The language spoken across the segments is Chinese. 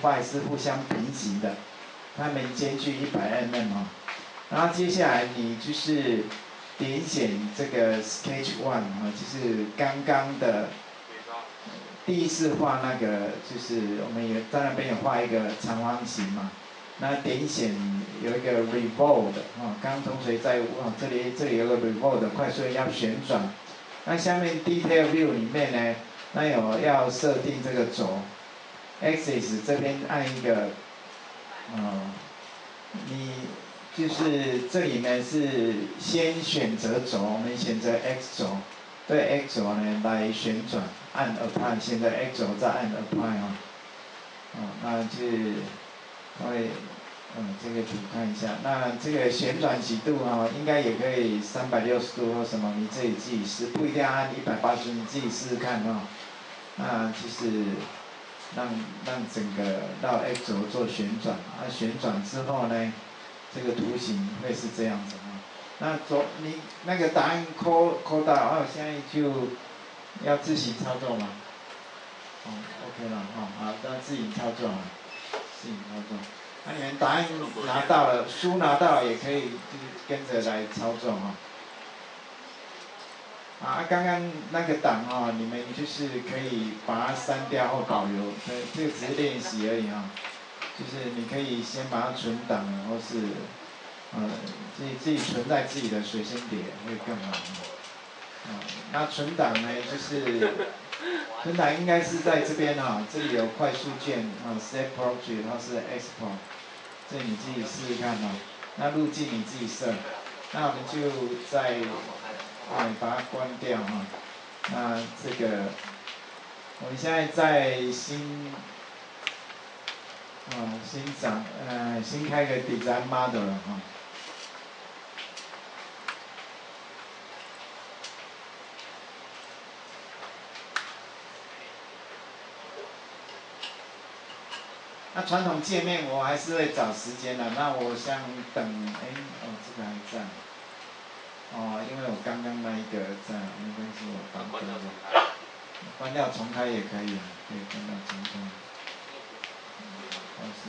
Phi 是互相平行的，它们间距一百 mm 啊。然后接下来你就是点选这个 Sketch One 啊，就是刚刚的第一次画那个，就是我们也在那边有画一个长方形嘛。那点选有一个 Revolve 啊，刚刚同学在啊这里这里有个 Revolve，快速要旋转。那下面 Detail View 里面呢，那有要设定这个轴，Axis 这边按一个，嗯，你就是这里呢是先选择轴，我们选择 X 轴，对 X 轴呢来旋转，按 Apply，现在 X 轴再按 Apply 啊，哦，那就。会，嗯，这个图看一下。那这个旋转几度啊，应该也可以三百六十度或什么，你自己自己试，不一定要按一百八十，你自己试试看哦。那就是让让整个到 X 轴做旋转，那旋转之后呢，这个图形会是这样子哈。那左你那个答案扣扣到，哦，现在就要自行操作嘛。哦，OK 了哈，好，那自行操作啊。操作，那你们答案拿到了，书拿到了也可以，就是跟着来操作哈。啊，刚刚那个档哦，你们就是可以把它删掉或保留，这这个只是练习而已啊。就是你可以先把它存档，然后是，呃，自己自己存在自己的随身碟会更好。啊，那存档呢，就是。存档应该是在这边啊，这里有快速键啊，Save Project，然后是 Export，这你自己试试看哈。那路径你自己设，那我们就在，嗯，把它关掉哈。那这个，我们现在在新，啊，新长，呃，新开个 Design Model 了哈。那传统界面我还是会找时间的，那我想等，哎，哦，这个还在，哦，因为我刚刚那一个在，没关系，我关掉了，关掉重开也可以，可以关掉重开，但是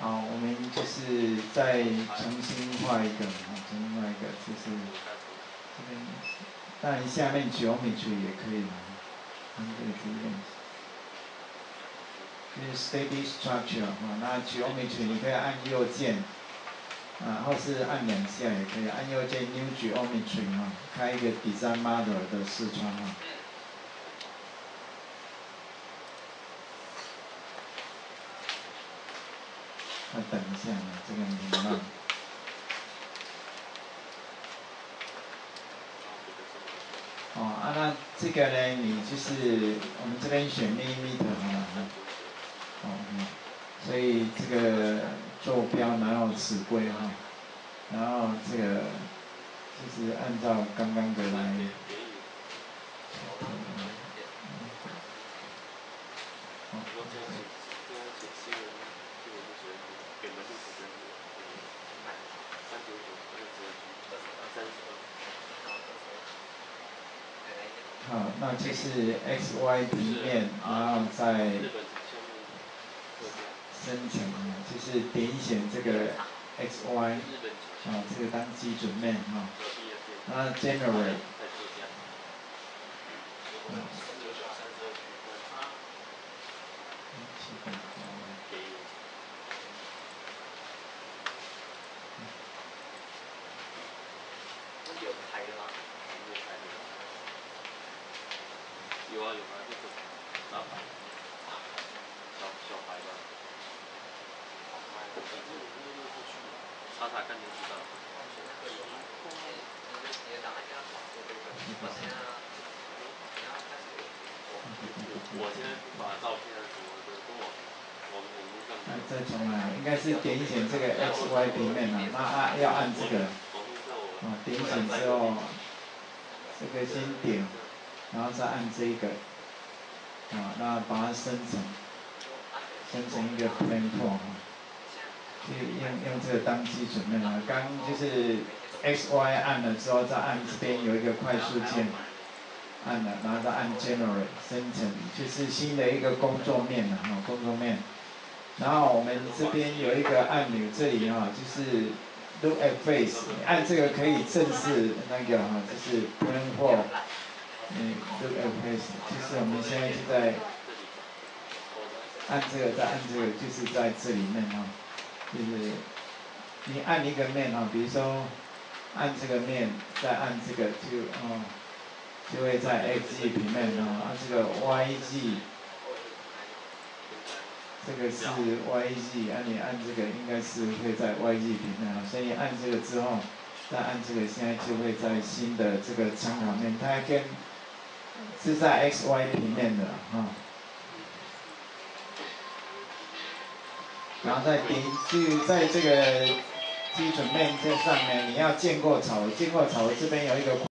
好，我们就是再重新画一个，重新画一个，就是这边，当然下面九米处也可以，这个可以练习。就是 steady structure 哈，那 geometry 你可以按右键，啊，或是按两下也可以，按右键 new geometry 哈，开一个 design model 的视窗哈。那等一下啊，这个很慢。哦，啊，那这个呢，你就是我们这边选 millimeter 哈，所以这个坐标然后尺规哈，然后这个就是按照刚刚的来。好，那就是 x y 平面，然后再生成啊，就是点选这个 x y，啊，这个当基准面哈。然后 generate，有啊有啊，就是拿牌，小小我先把照片什么的跟我我们网络上。那再重来，应该是点选这个 X Y 平面啊，那按要按这个，啊点选之后，这个先点，然后再按这个，啊，那把它生成，生成一个 p l a n e 啊，就用用这个当基准面嘛，刚就是 X Y 按了之后，再按这边有一个快速键。按了，然后再按 Generate 生成，就是新的一个工作面了哈，工作面。然后我们这边有一个按钮，这里哈就是 Look at Face，按这个可以正式那个哈，就是 Plan for，嗯，Look at Face，就是我们现在就在按这个，再按这个，就是在这里面哈，就是你按一个面哈，比如说按这个面，再按这个就哦。就会在 X G 平面啊，这个 Y G，这个是 Y G，按你按这个应该是会在 Y G 平面啊，所以按这个之后，再按这个，现在就会在新的这个参考面，它跟是在 X Y 平面的啊，然后再点就在这个基准面这上面，你要见过草，见过草这边有一个。